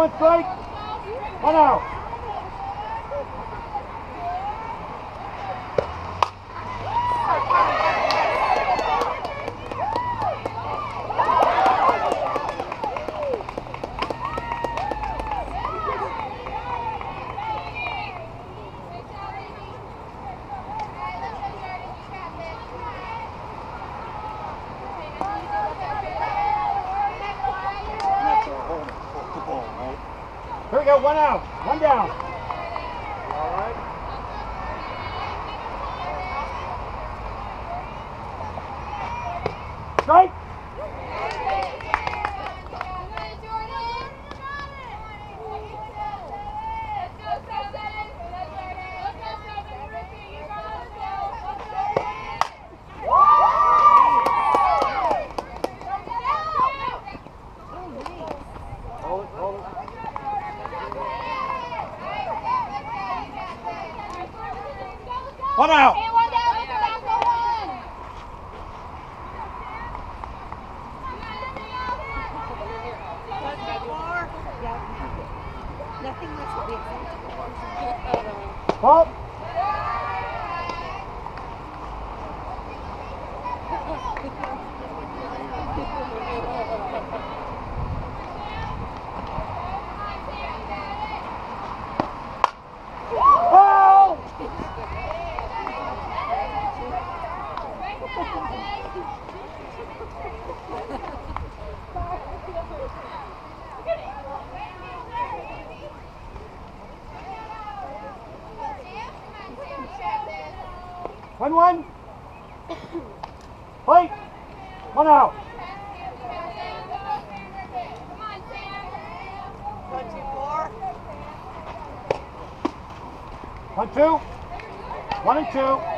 one strike. One two. One and two.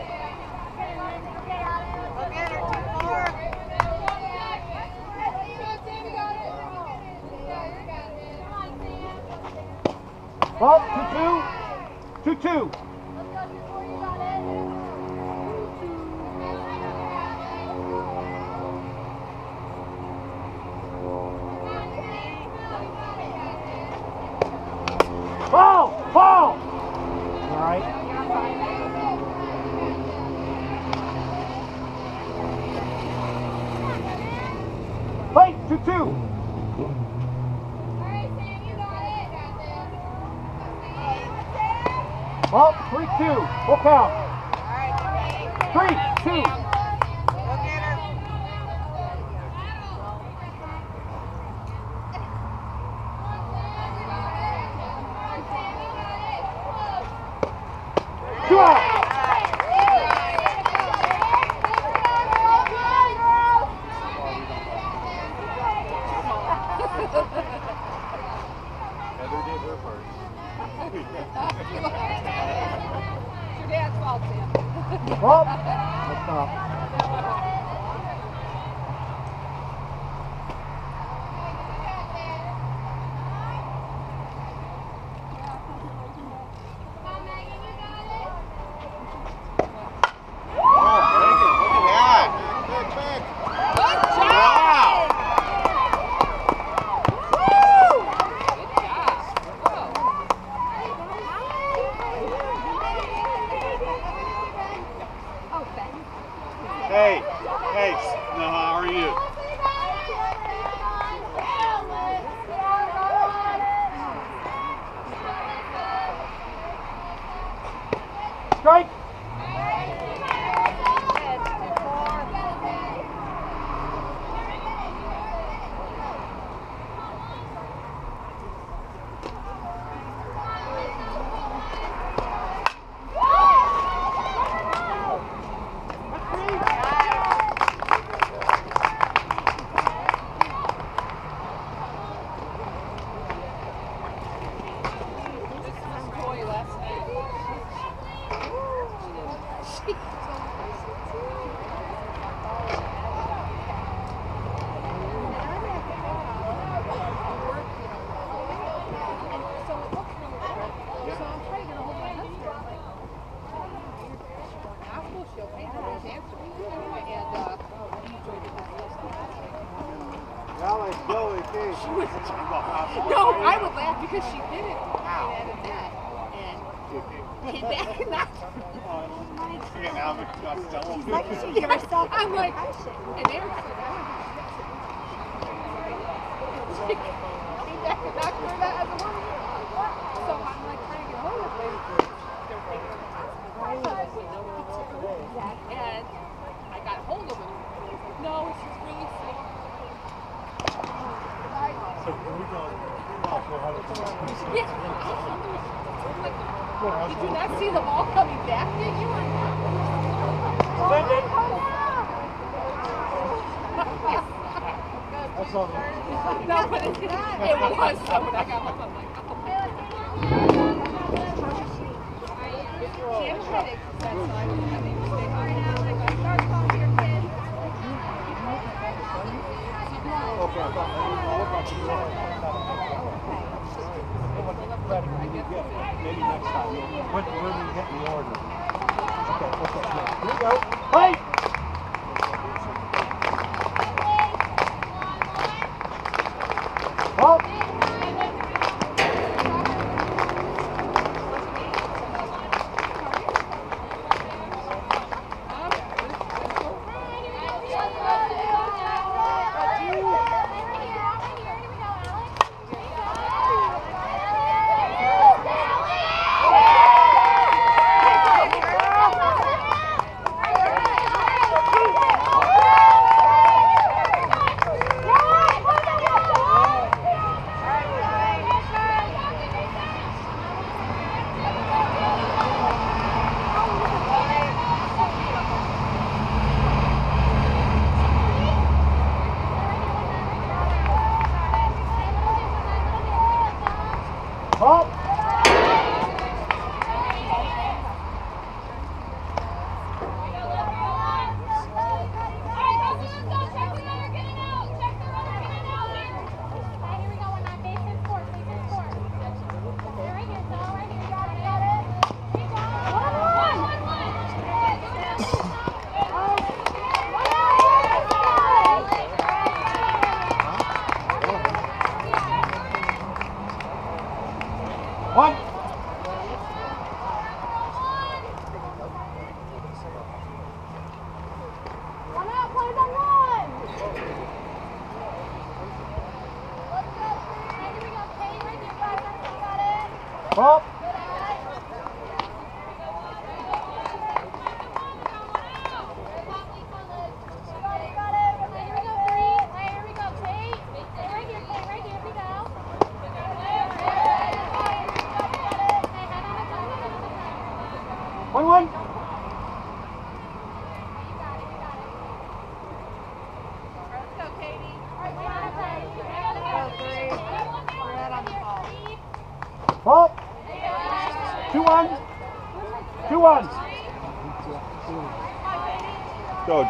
Hop.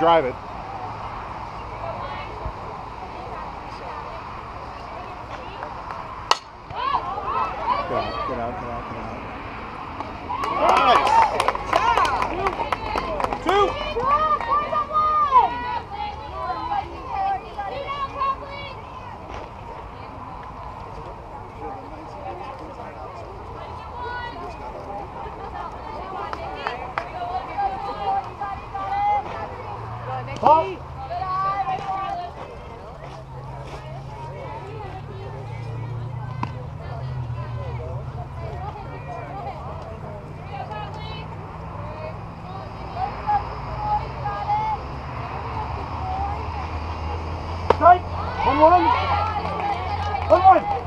Drive it. Get out, get out, get out, get out. Nice. Two. Ball. Strike. One one. One one.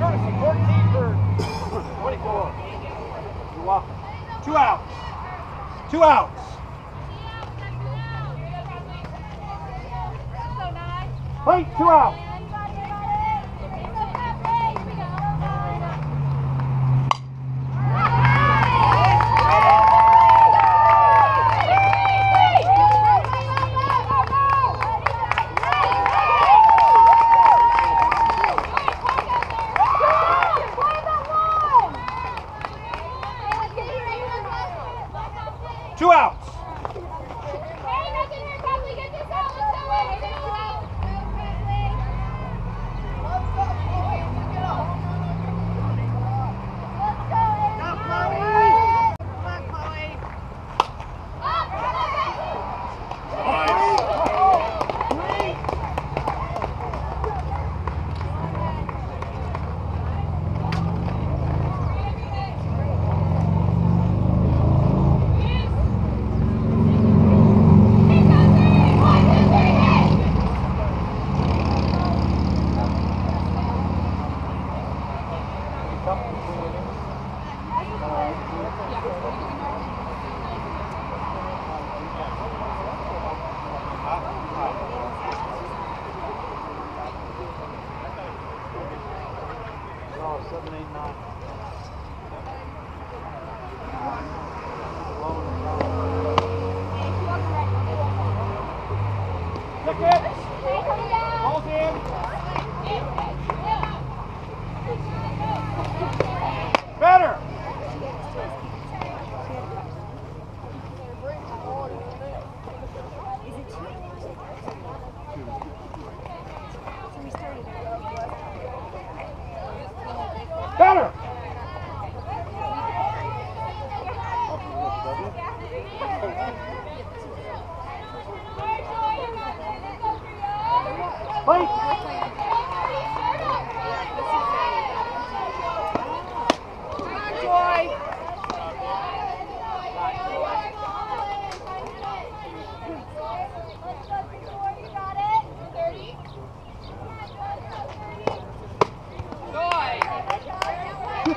Courtesy 14 for 24. You're welcome. Two outs. Two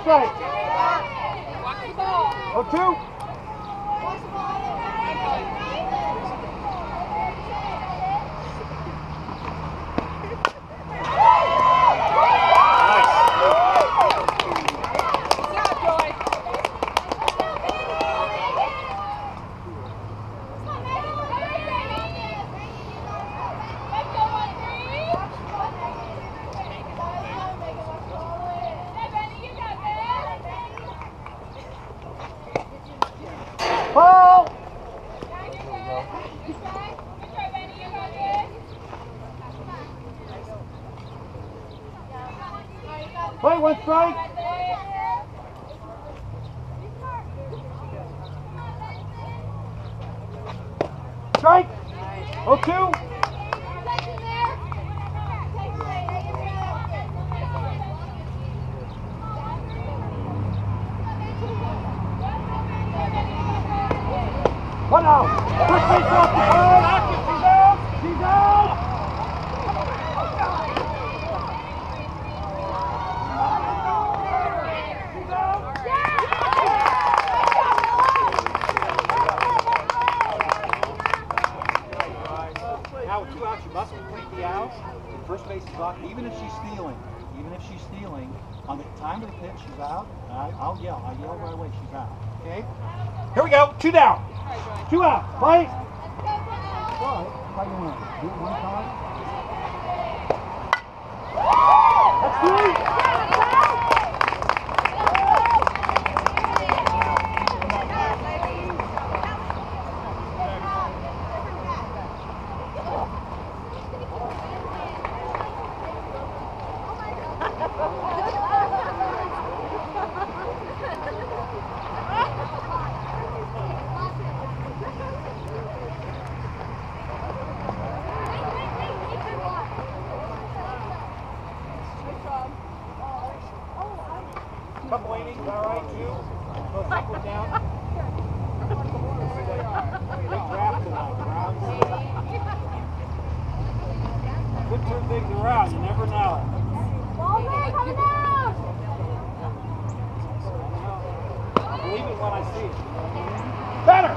Two strikes. Oh, two. Fight! could turn things around. You never know. Ball man, coming down! I believe it when I see it. Better!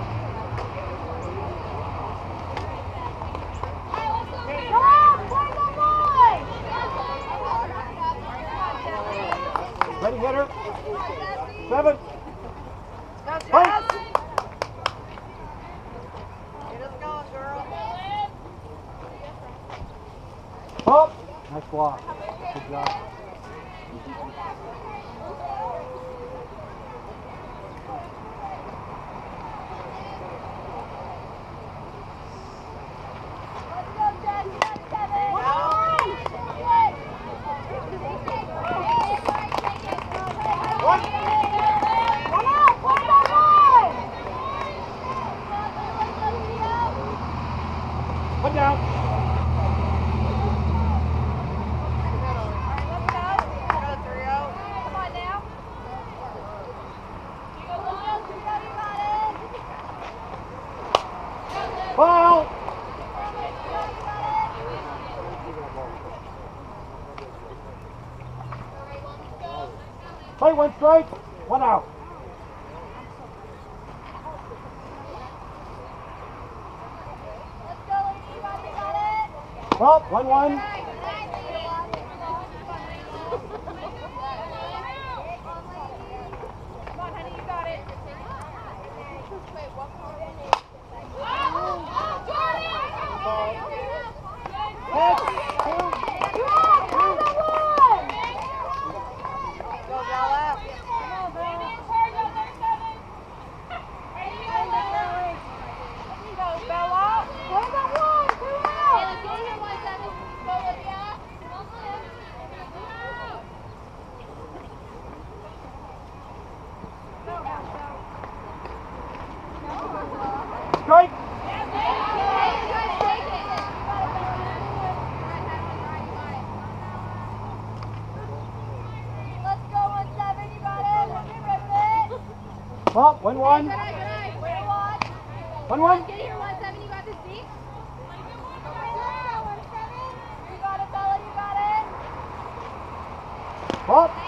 Ready hitter? Seven. Recuar. Obrigado. right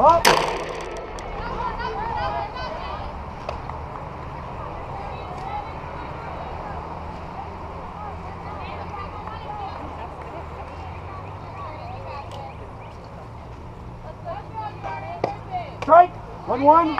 Up. Strike. One one.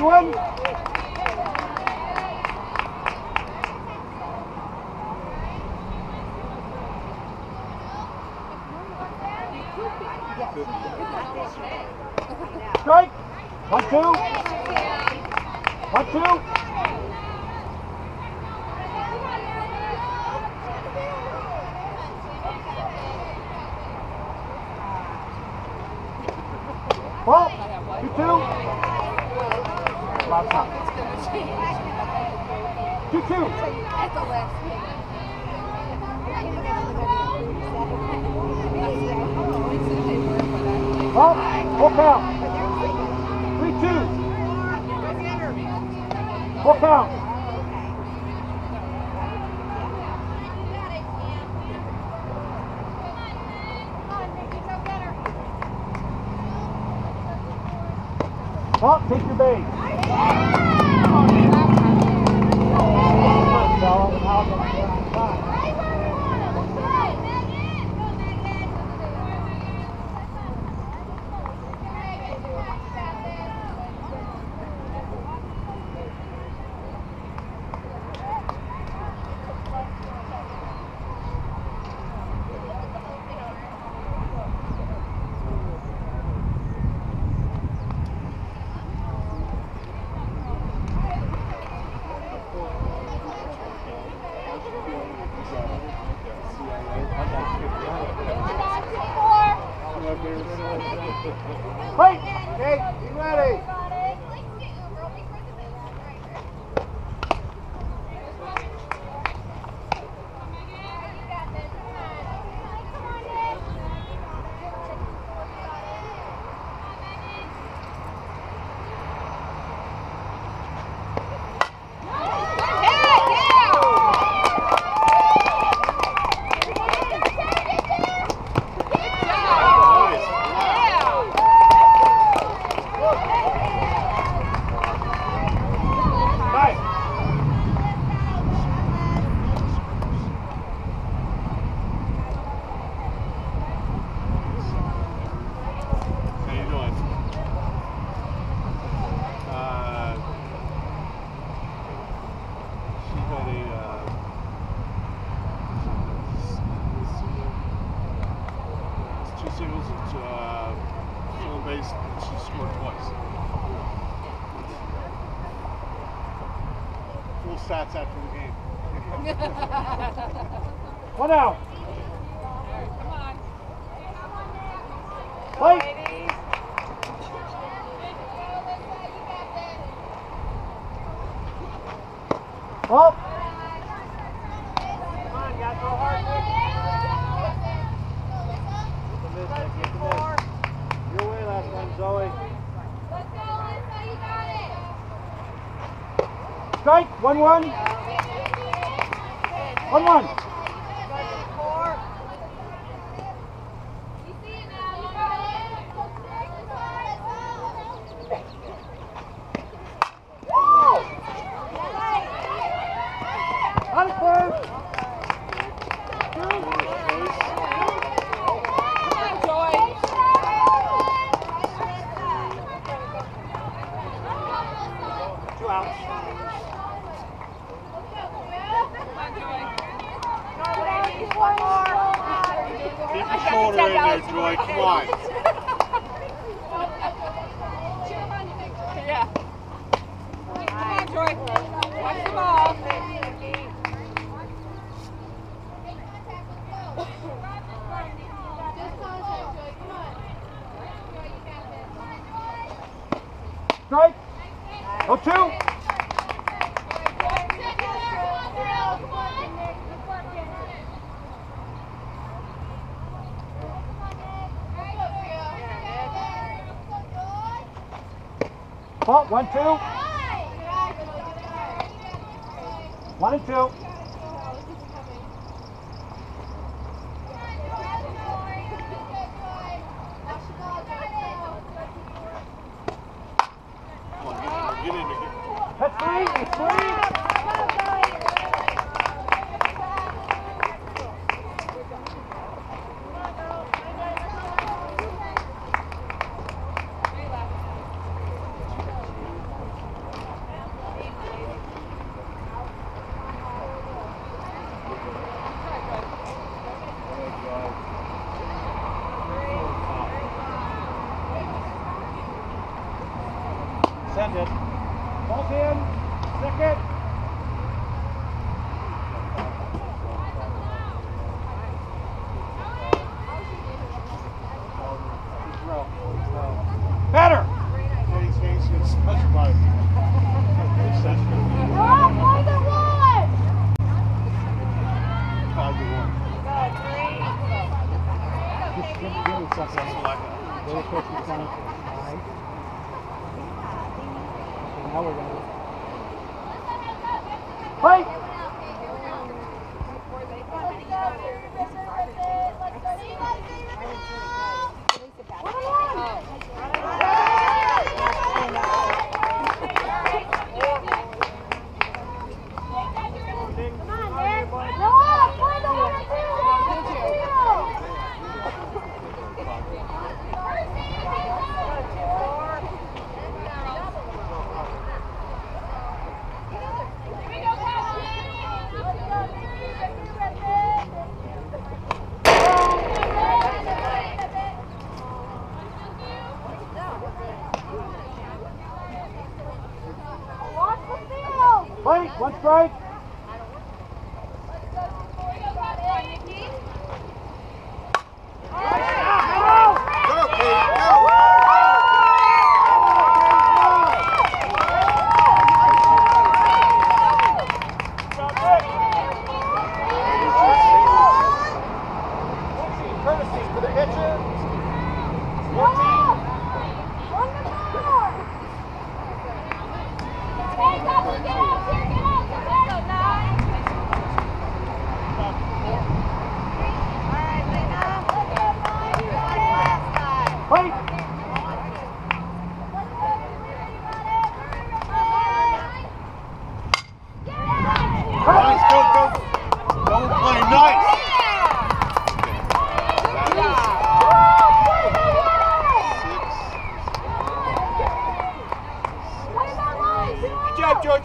One out. Come on. Fight. Up. Your way last one, Zoe. Strike. One one. One one. You see it now, you got it. Keep I your got shoulder the in there, $10 Joy. for Come you. on. Cheer him on, you think? Yeah. Come on, Joy. Watch the ball. Just contact, Joy. Come on. Joy, you got this. Strike. Go two. Ball, one, two. One and two.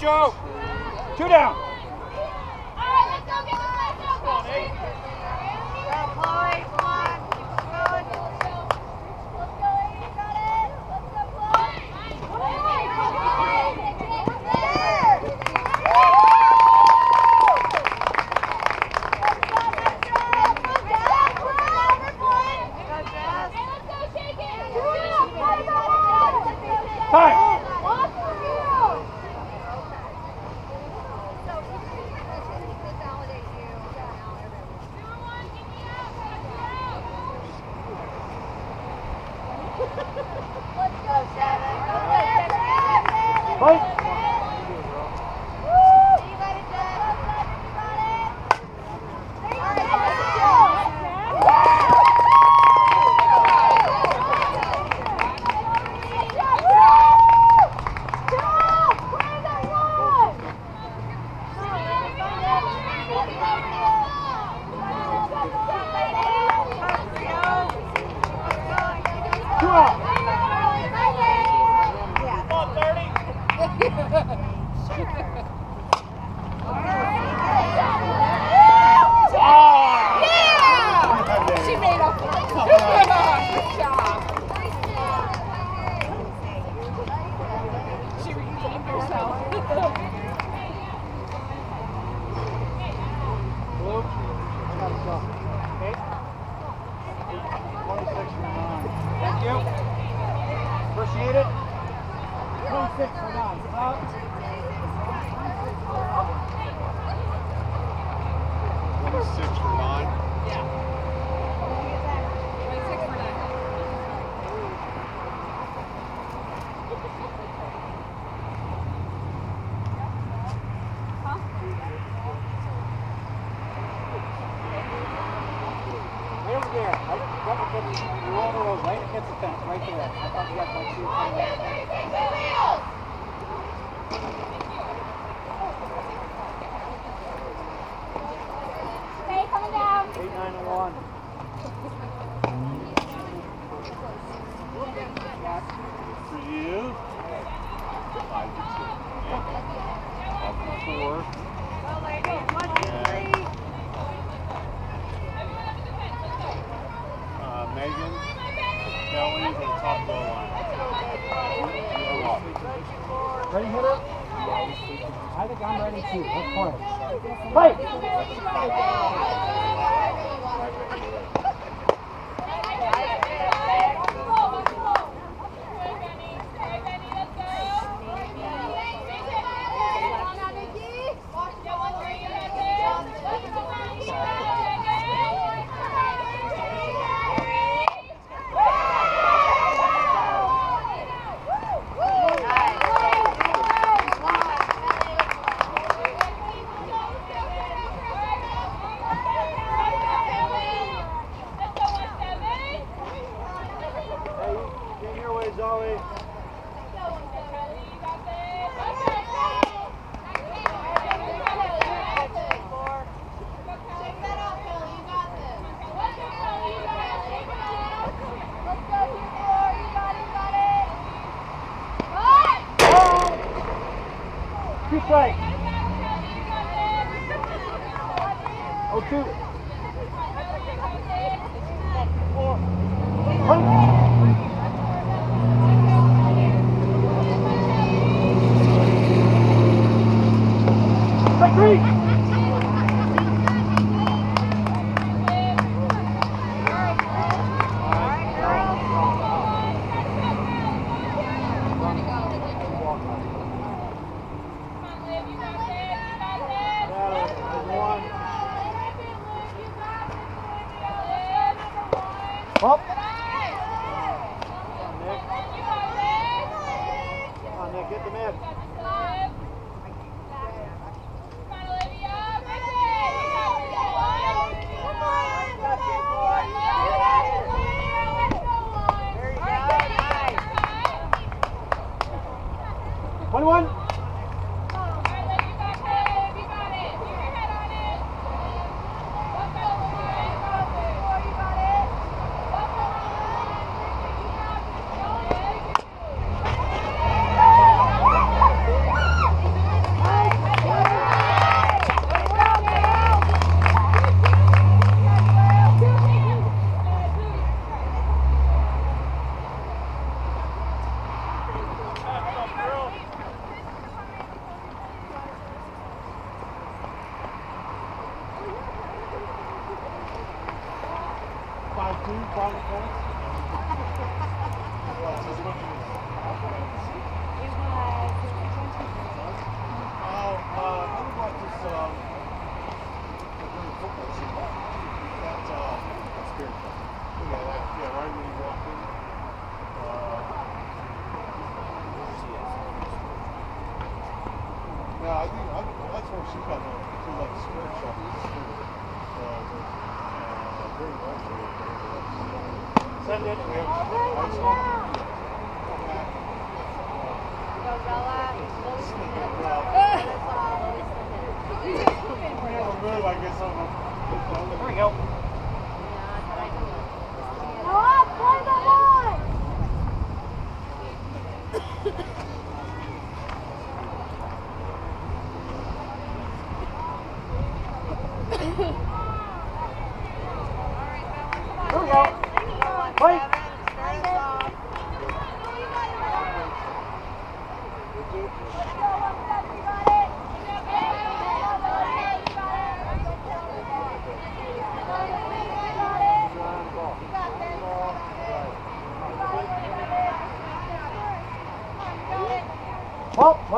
JoJo. Two down!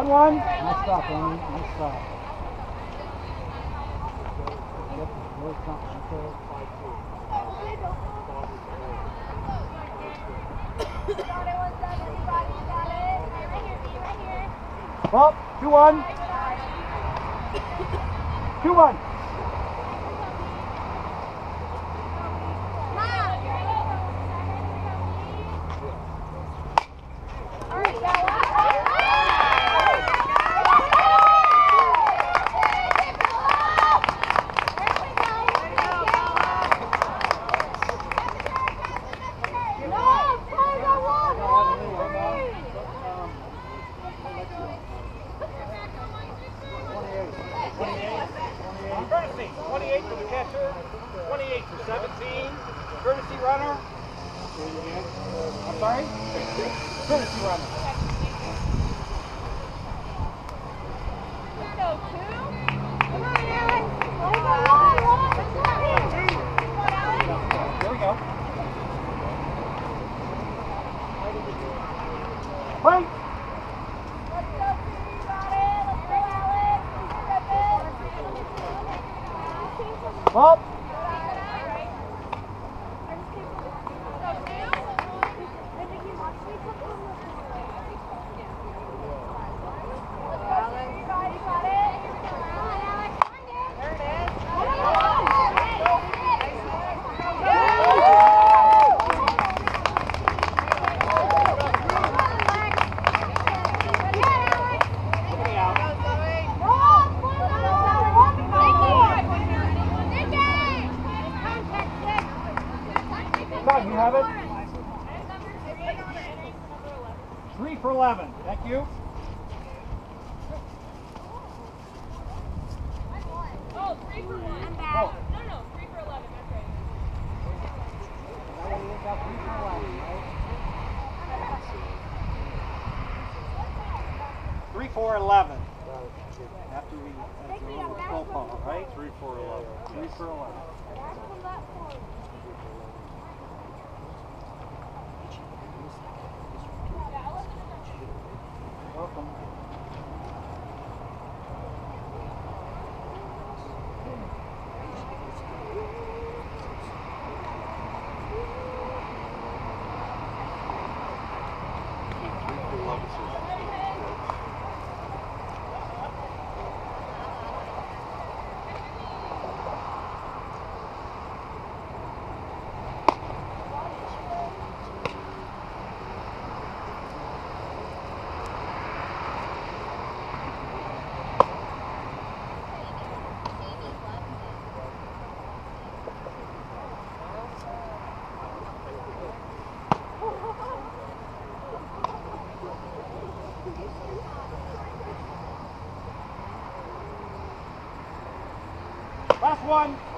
one. Nice stop, Amy. Nice stop. Well, 2 1. Last one.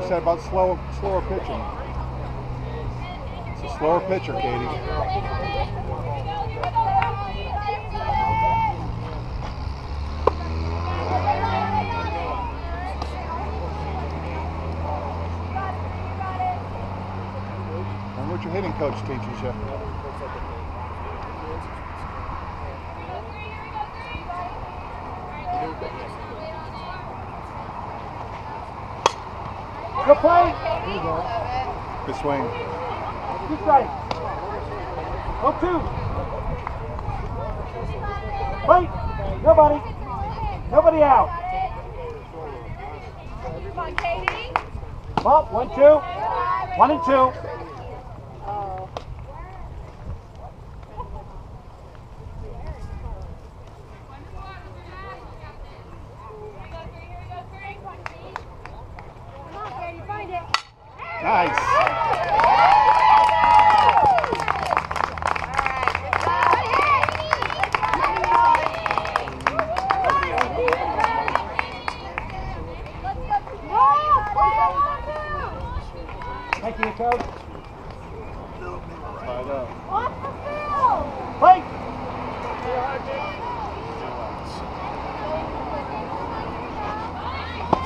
coach said about slow, slower pitching. It's a slower pitcher, Katie. what your hitting coach teaches you. swing. Two. Wait. Nobody. Nobody out. Come on, Katie. Up, one, two. One and two.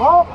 Oh!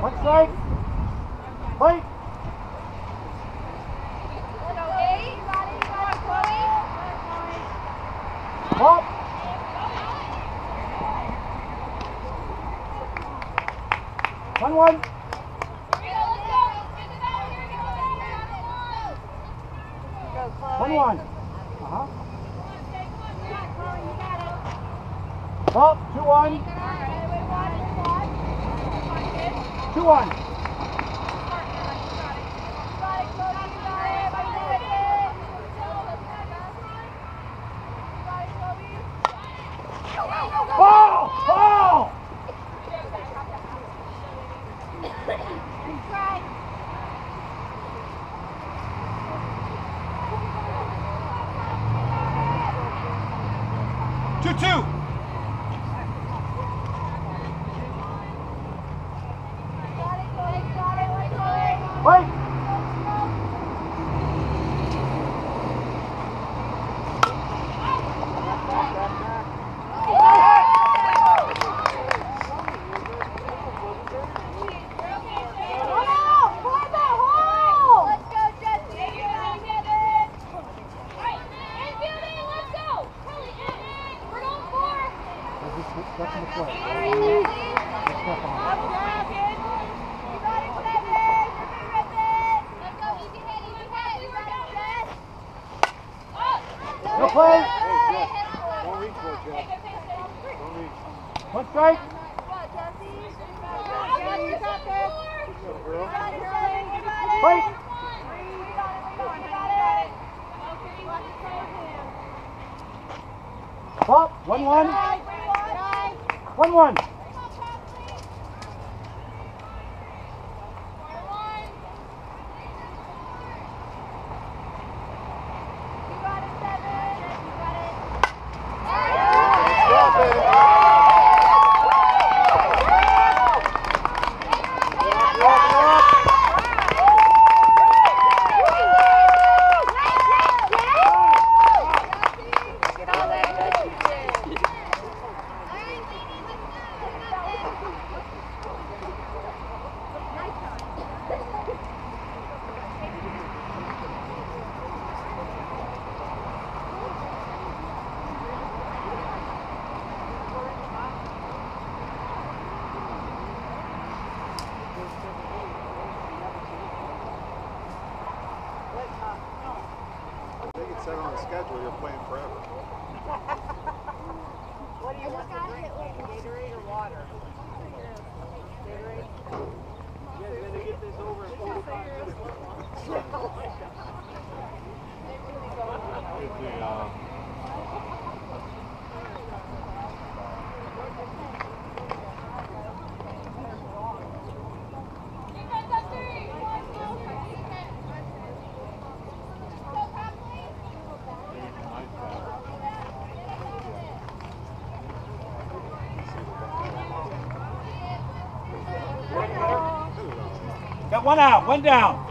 Much like Mike. set on the schedule, you're playing forever. One out, one down.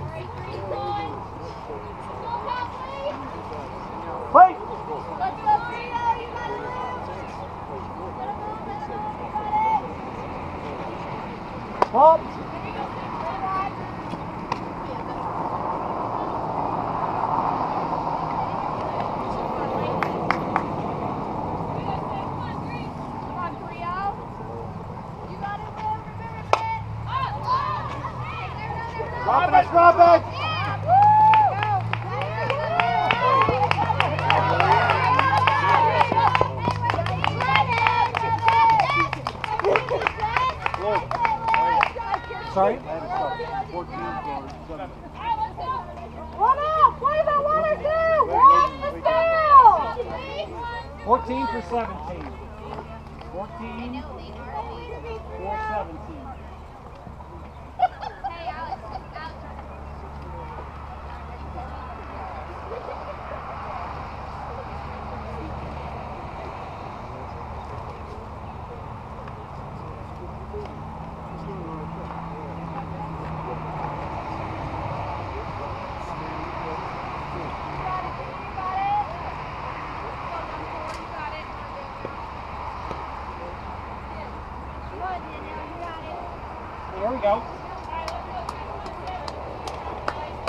There we go.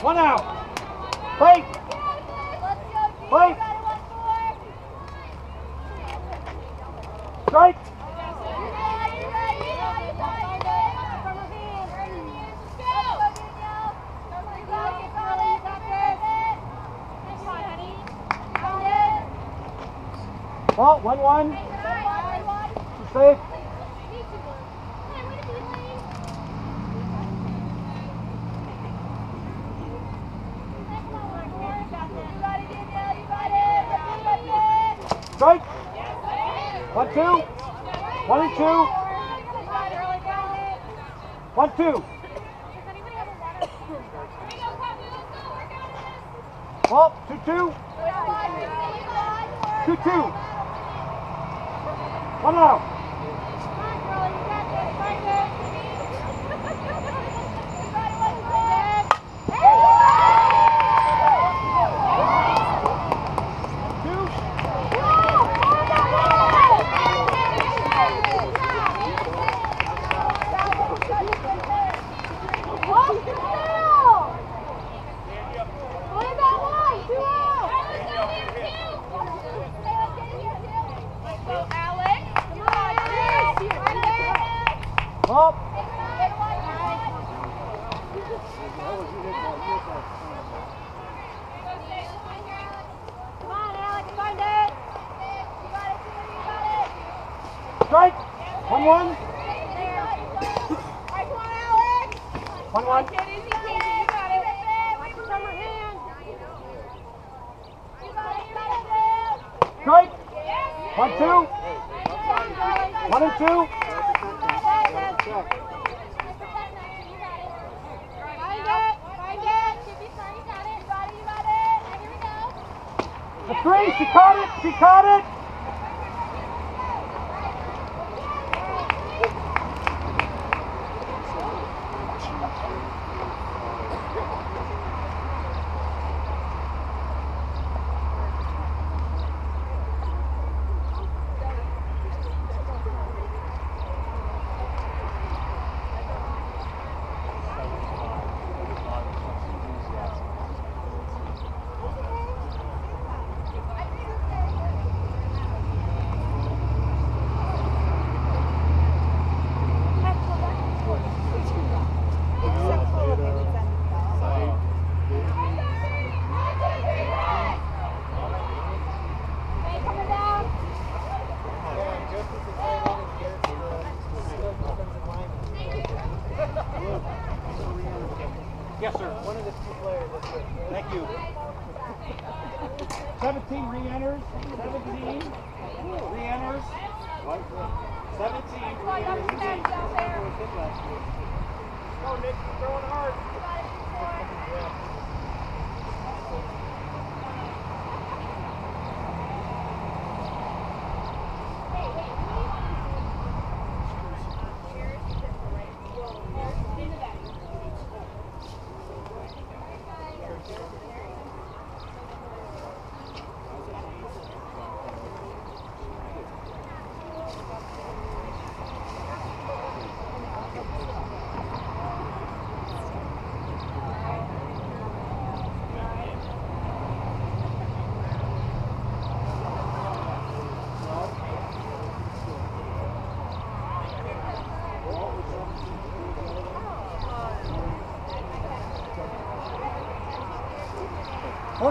One out. Break. Break. two.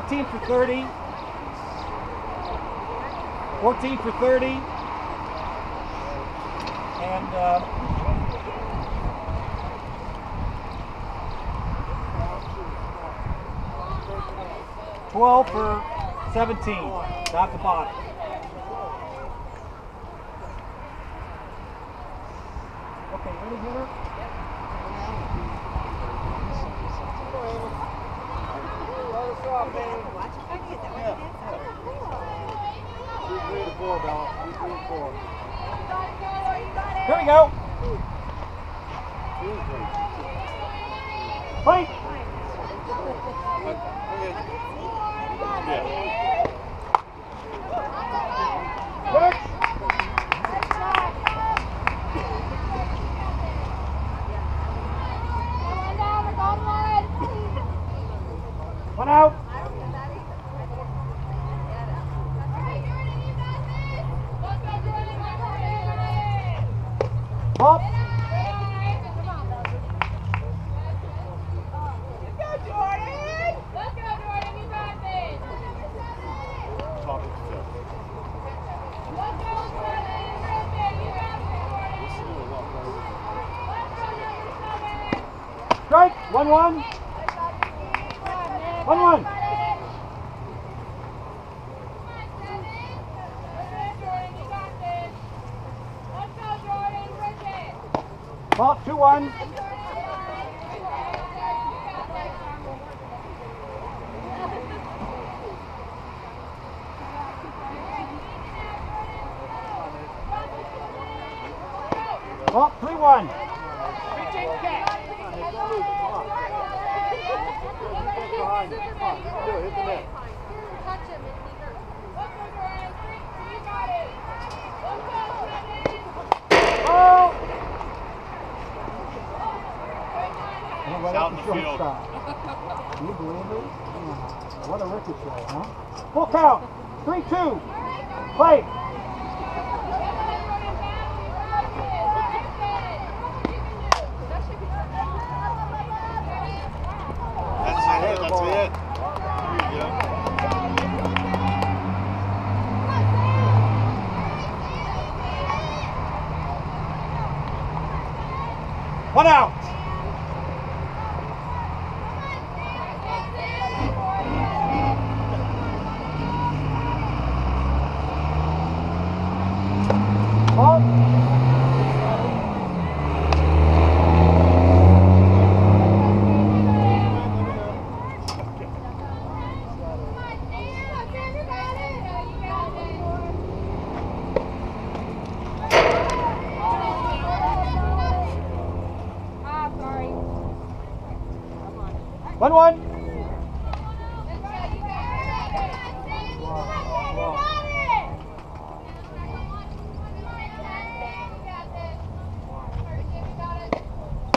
14 for 30. 14 for 30. And uh, Twelve for seventeen. Not the bottom.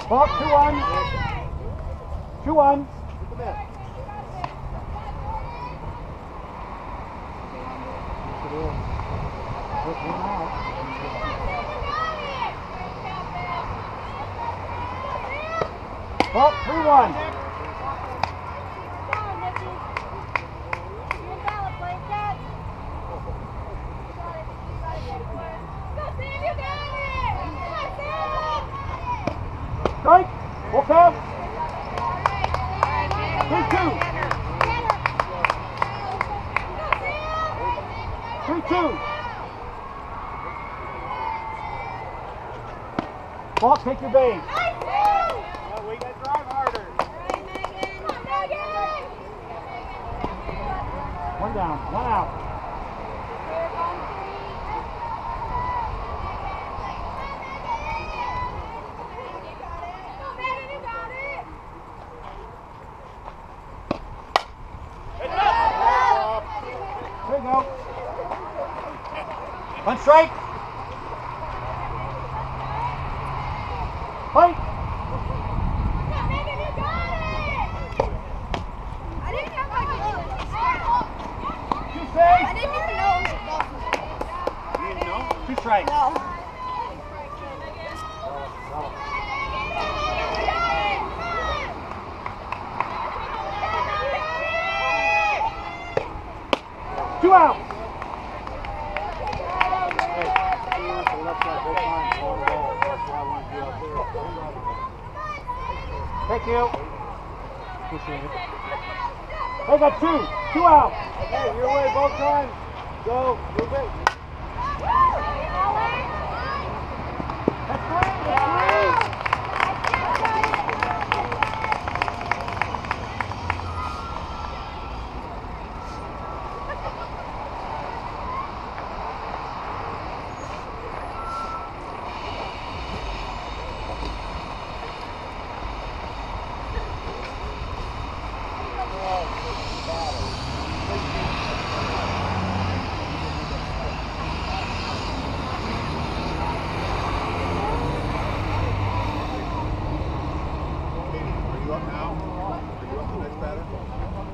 Ball, two on. Two on. Ball, 3-1. Walk up. Three, two. Three, two. Ball, take your base. No, we got drive harder. One down, one out. now. Are you up the next batter?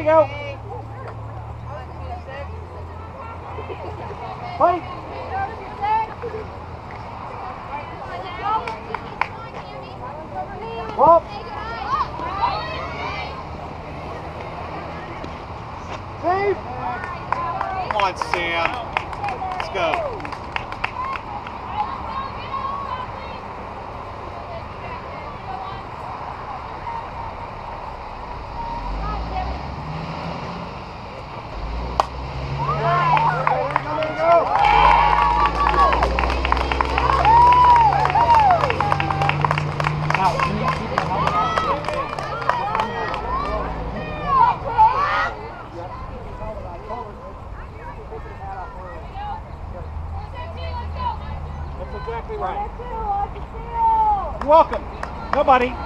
coming out. buddy.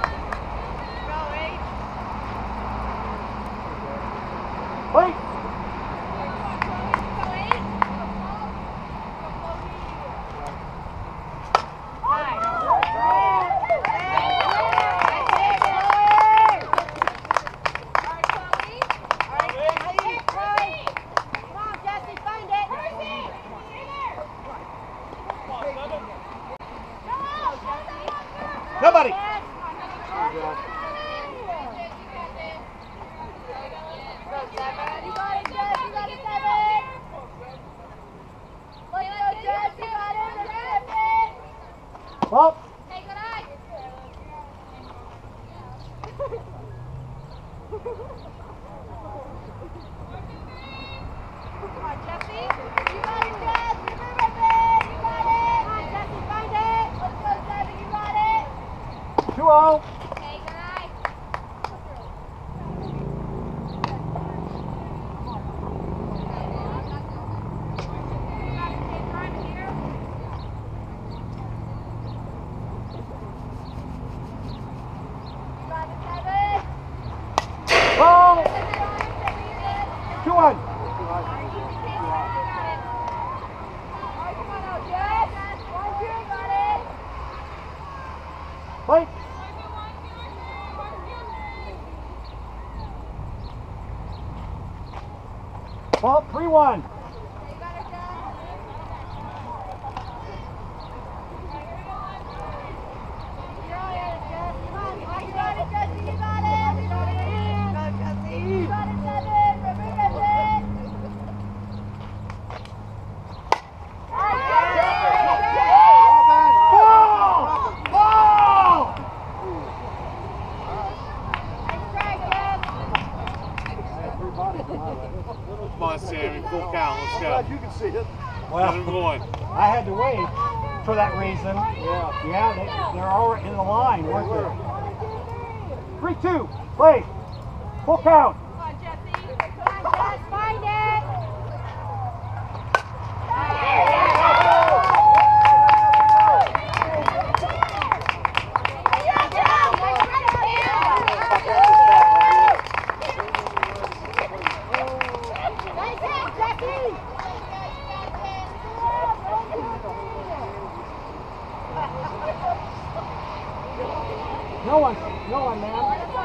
one.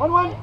One, one.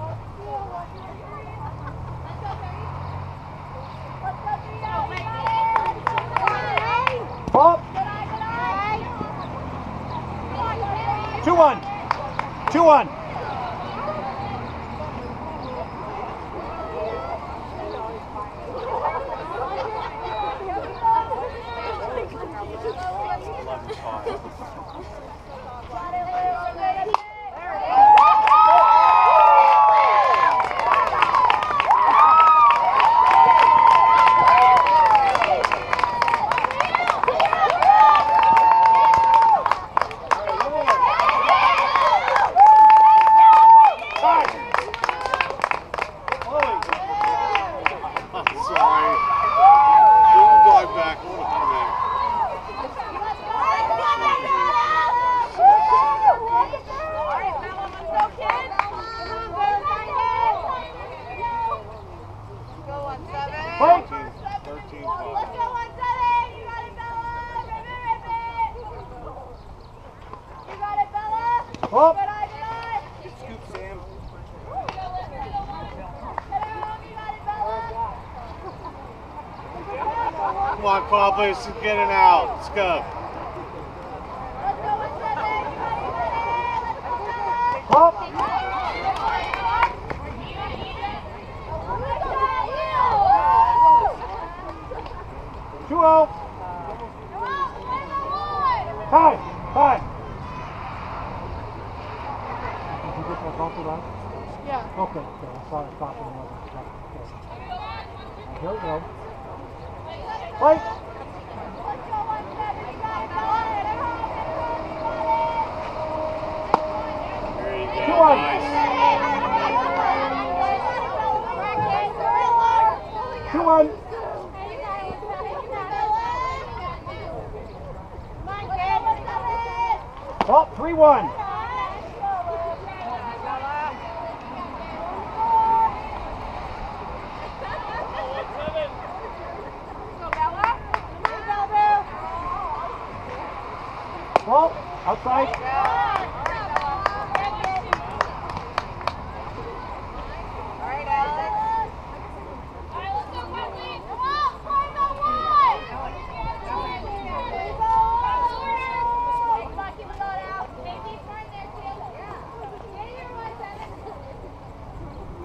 Pablo is getting out. Let's go. Um, oh, three one. Ball outside.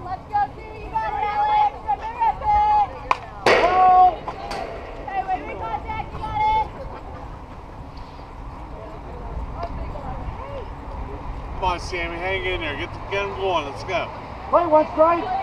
Let's go, Sue. You got it, Alex. Come here, rip it. Ball. Hey, wait, wait, contact. You got it. Come on, Sammy, hang in there. Going. Let's go. Play one strike.